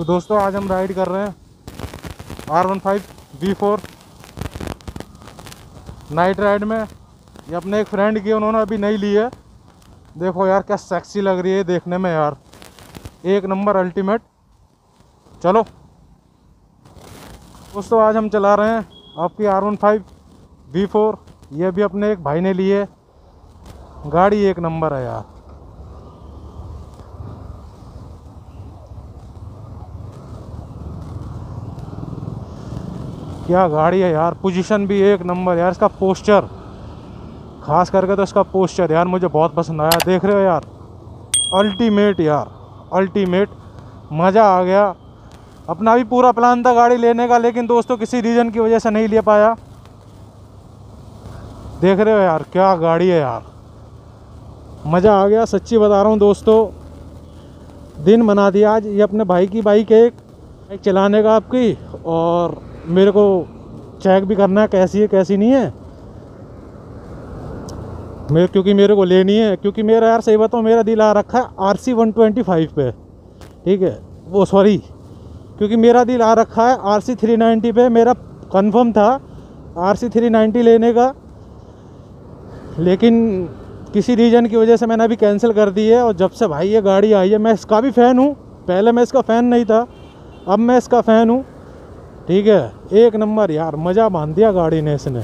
तो दोस्तों, आज हम राइड कर रहे हैं R one five V four night ride में ये अपने एक फ्रेंड की उन्होंने अभी नहीं ली है। देखो यार, क्या सेक्सी लग रही है देखने में यार। एक नंबर अल्टीमेट चलो। दोस्तों, आज हम चला रहे हैं आपकी R one five V four ये भी अपने एक भाई ने ली है। गाड़ी एक नंबर है यार। क्या गाड़ी है यार? पोजीशन भी एक नंबर यार, इसका पोस्चर खास करके तो इसका पोस्चर यार, मुझे बहुत पसंद आया। देख रहे हो यार? अल्टीमेट यार अल्टीमेट मज़ा आ गया। अपना भी पूरा प्लान था गाड़ी लेने का, लेकिन दोस्तों किसी रीज़न की वजह से नहीं ले पाया। देख रहे हो यार, क्या गाड़ी है यार। मज़ा आ गया, सच्ची बता रहा हूँ दोस्तों। दिन बना दिया आज, ये अपने भाई की बाइक है एक। बाइक चलाने का आपकी, और मेरे को चेक भी करना है, कैसी है, कैसी नहीं है। मेरे, क्योंकि मेरे को लेनी है, क्योंकि मेरा यार सही बताऊँ, मेरा दिल आ रखा है R C one twenty five पे। ठीक है? वो सॉरी क्योंकि मेरा दिल आ रखा है आर सी थ्री नाइन्टी पे। मेरा कंफर्म था आर सी थ्री नाइन्टी लेने का। लेकिन किसी रीज़न की वजह से मैंने अभी कैंसिल कर दी है और जब से भाई ये गाड़ी आई है, मैं इसका भी फ़ैन हूँ। पहले मैं इसका फ़ैन नहीं था। अब मैं इसका फ़ैन हूँ। ठीक है? एक नंबर यार, मज़ा बाँध दिया गाड़ी ने इसने।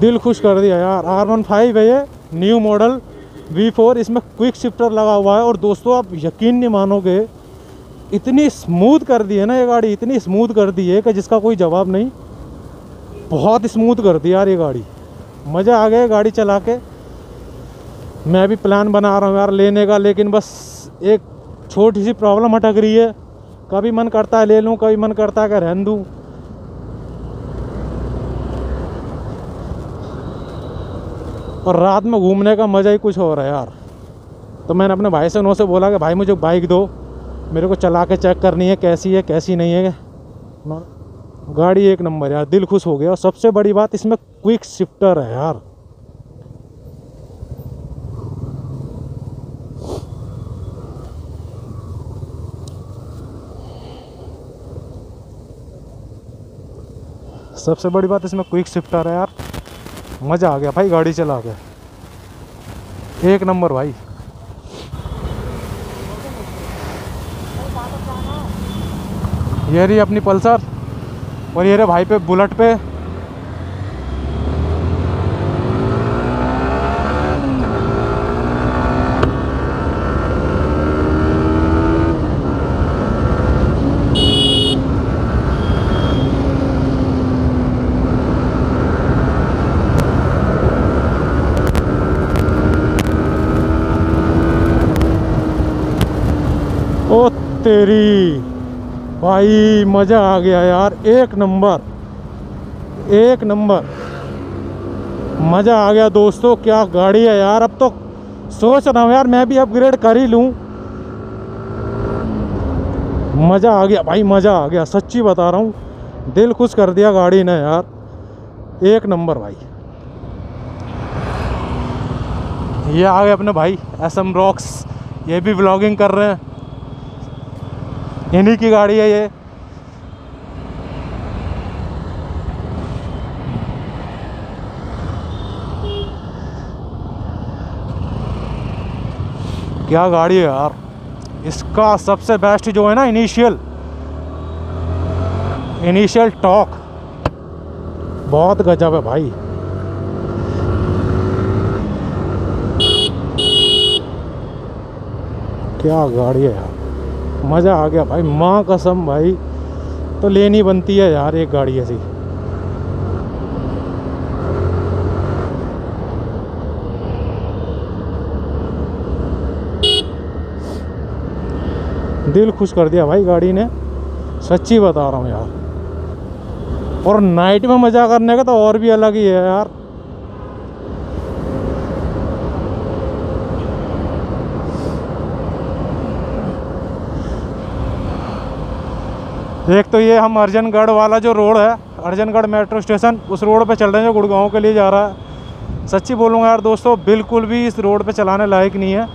दिल खुश कर दिया यार। आर वन फाइव है ये न्यू मॉडल वी फोर इसमें क्विक शिफ्टर लगा हुआ है। और दोस्तों, आप यकीन नहीं मानोगे, इतनी स्मूथ कर दी है ना ये गाड़ी, इतनी स्मूथ कर दी है कि जिसका कोई जवाब नहीं। बहुत स्मूथ कर दी यार ये गाड़ी। मज़ा आ गया गाड़ी चला के। मैं भी प्लान बना रहा हूँ यार लेने का, लेकिन बस एक छोटी सी प्रॉब्लम अटक रही है। कभी मन करता है ले लूँ, कभी मन करता है कि रहन दूँ। और रात में घूमने का मज़ा ही कुछ और है यार। तो मैंने अपने भाई से उन्हों से बोला कि, भाई, मुझे बाइक दो। मेरे को चला के चेक करनी है, कैसी है, कैसी नहीं है। गाड़ी एक नंबर यार, दिल खुश हो गया। और सबसे बड़ी बात, इसमें क्विक शिफ्टर है यार। सबसे बड़ी बात, इसमें क्विक शिफ्ट आ रहा है यार। मज़ा आ गया भाई, गाड़ी चला के। एक नंबर भाई। ये रही अपनी पल्सर, और ये रहे भाई पे बुलेट पे। तेरी। भाई, मज़ा आ गया यार। एक नंबर। एक नंबर। मज़ा आ गया दोस्तों, क्या गाड़ी है यार। अब तो सोच रहा हूँ यार, मैं भी अपग्रेड कर ही लूँ। मज़ा आ गया भाई, मज़ा आ गया। सच्ची बता रहा हूँ, दिल खुश कर दिया गाड़ी ने यार। एक नंबर भाई। ये आ गए अपने भाई एस एम रॉक्स ये भी व्लॉगिंग कर रहे हैं। इन्हीं की गाड़ी है ये। क्या गाड़ी है यार। इसका सबसे बेस्ट जो है ना इनिशियल इनिशियल टॉक बहुत गजब है भाई। क्या गाड़ी है यार। मज़ा आ गया भाई, माँ कसम भाई। तो लेनी बनती है यार एक गाड़ी ऐसी। दिल खुश कर दिया भाई गाड़ी ने। सच्ची बता रहा हूँ यार। और नाइट में मज़ा करने का तो और भी अलग ही है यार। एक तो ये हम अर्जनगढ़ वाला जो रोड है, अर्जनगढ़ मेट्रो स्टेशन, उस रोड पे चल रहे हैं जो गुड़गांव के लिए जा रहा है। सच्ची बोलूँगा यार दोस्तों, बिल्कुल भी इस रोड पे चलाने लायक नहीं है।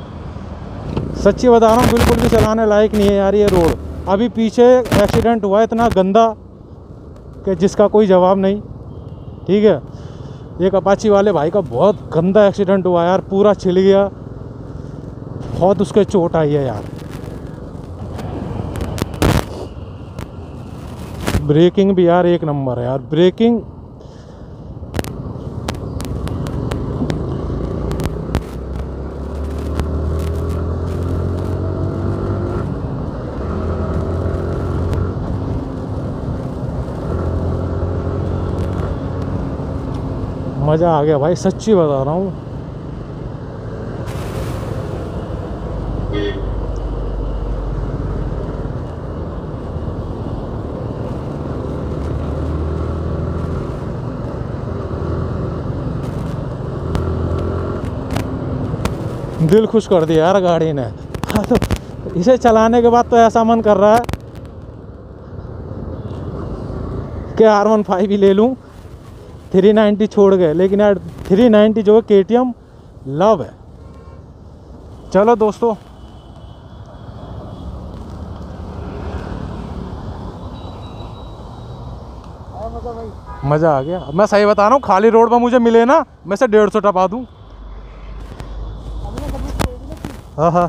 सच्ची बता रहा हूँ, बिल्कुल भी चलाने लायक नहीं है यार ये रोड। अभी पीछे एक्सीडेंट हुआ इतना गंदा कि जिसका कोई जवाब नहीं। ठीक है? एक अपाची वाले भाई का बहुत गंदा एक्सीडेंट हुआ यार, पूरा छिल गया। बहुत उसके चोट आई है यार। ब्रेकिंग भी यार एक नंबर है यार। ब्रेकिंग मज़ा आ गया भाई, सच्ची बता रहा हूँ। दिल खुश कर दिया यार गाड़ी ने। तो इसे चलाने के बाद तो ऐसा मन कर रहा है कि आर वन फाइव ही ले लूँ। थ्री नाइन्टी छोड़ गए, लेकिन यार थ्री नाइन्टी जो है के टी एम लव है। चलो दोस्तों। मज़ा आ गया। मैं सही बता रहा हूँ, खाली रोड पर मुझे मिले ना, मैं से डेढ़ सौ टपा दूँ। हाँ हाँ।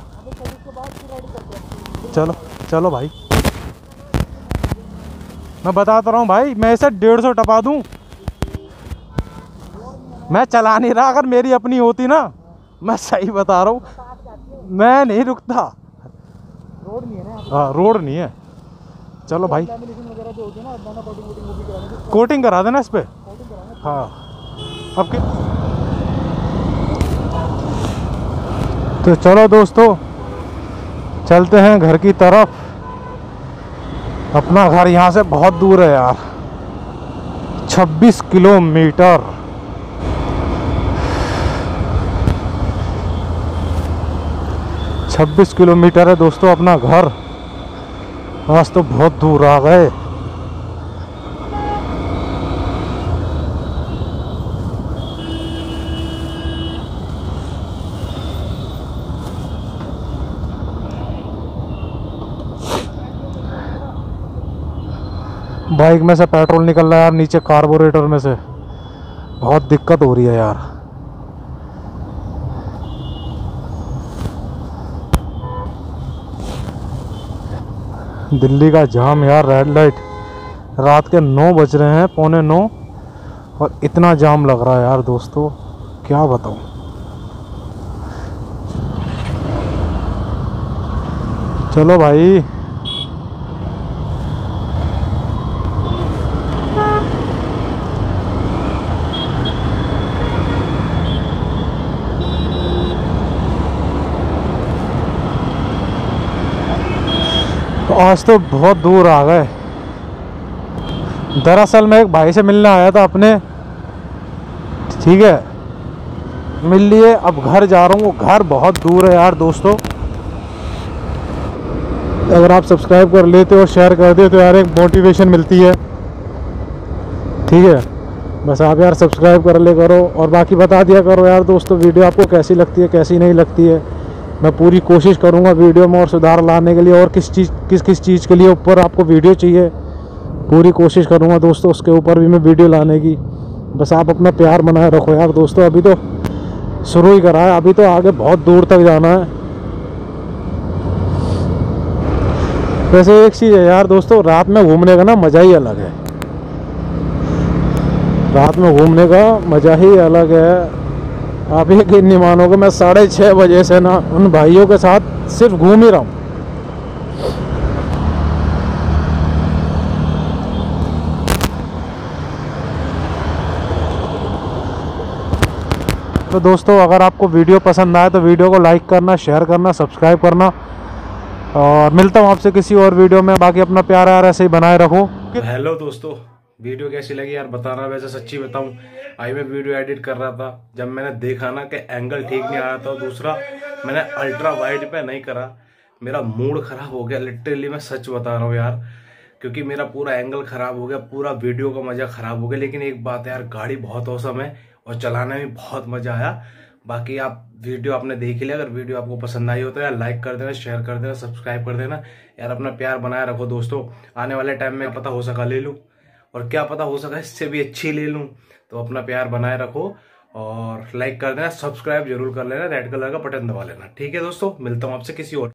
चलो चलो भाई। मैं बताता रहा हूँ भाई मैं इसे डेढ़ सौ टपा दूँ। मैं चला नहीं रहा अगर मेरी अपनी होती ना मैं सही बता रहा हूँ। मैं नहीं रुकता। रोड नहीं है हाँ रोड नहीं है। चलो भाई। कोटिंग करा देना इस पर हाँ। अब के तो चलो दोस्तों, चलते हैं घर की तरफ़। अपना घर यहाँ से बहुत दूर है यार। 26 किलोमीटर। छब्बीस किलोमीटर है दोस्तों अपना घर। आज तो बहुत दूर आ गए। बाइक में से पेट्रोल निकल रहा है यार, नीचे कार्बोरेटर में से। बहुत दिक्कत हो रही है यार। दिल्ली का जाम यार रेड लाइट रात के नौ बज रहे हैं, पौने नौ। और इतना जाम लग रहा है यार दोस्तों, क्या बताऊँ। चलो भाई आज तो बहुत दूर आ गए। दरअसल मैं एक भाई से मिलने आया था अपने। ठीक है? मिल लिए। अब घर जा रहा हूँ। घर बहुत दूर है यार दोस्तों। अगर आप सब्सक्राइब कर लेते हो और शेयर कर देते तो यार, एक मोटिवेशन मिलती है। ठीक है? बस आप यार सब्सक्राइब कर ले करो और बाकी बता दिया करो यार दोस्तों वीडियो आपको कैसी लगती है, कैसी नहीं लगती है। मैं पूरी कोशिश करूँगा वीडियो में और सुधार लाने के लिए और किस चीज़, किस किस चीज़ के लिए ऊपर आपको वीडियो चाहिए। पूरी कोशिश करूँगा दोस्तों उसके ऊपर भी मैं वीडियो लाने की। बस आप अपना प्यार बनाए रखो यार दोस्तों, अभी तो शुरू ही करा है, अभी तो आगे बहुत दूर तक जाना है। वैसे एक चीज़ है यार दोस्तों, रात में घूमने का ना मज़ा ही अलग है। रात में घूमने का मज़ा ही अलग है। आप यकीन नहीं मानोगे, मैं साढ़े छः बजे से ना उन भाइयों के साथ सिर्फ़ घूम ही रहा हूँ। तो दोस्तों, अगर आपको वीडियो पसंद आए तो वीडियो को लाइक करना, शेयर करना, सब्सक्राइब करना और मिलता हूँ आपसे किसी और वीडियो में। बाकी अपना प्यार यार ऐसे ही बनाए रखो। हेलो दोस्तों। वीडियो कैसी लगी यार, बताना वैसे सच्ची बताऊँ। आई मैं वीडियो एडिट कर रहा था, जब मैंने देखा ना कि एंगल ठीक नहीं आया था, दूसरा मैंने अल्ट्रा वाइड पे नहीं करा। मेरा मूड खराब हो गया लिटरली मैं सच बता रहा हूँ यार, क्योंकि मेरा पूरा एंगल खराब हो गया, पूरा वीडियो का मज़ा खराब हो गया। लेकिन एक बात है यार, गाड़ी बहुत औसम है और चलाने में बहुत मज़ा आया। बाकी आप वीडियो आपने देख लिया, अगर वीडियो आपको पसंद आई हो तो यार लाइक कर देना शेयर कर देना सब्सक्राइब कर देना। यार अपना प्यार बनाए रखो दोस्तों, आने वाले टाइम में पता हो सका, ले लूँ। और क्या पता हो सका इससे भी अच्छी ले लूँ। तो अपना प्यार बनाए रखो और लाइक कर देना सब्सक्राइब ज़रूर कर लेना रेड कलर का बटन दबा लेना। ठीक है दोस्तों, मिलता हूँ आपसे किसी और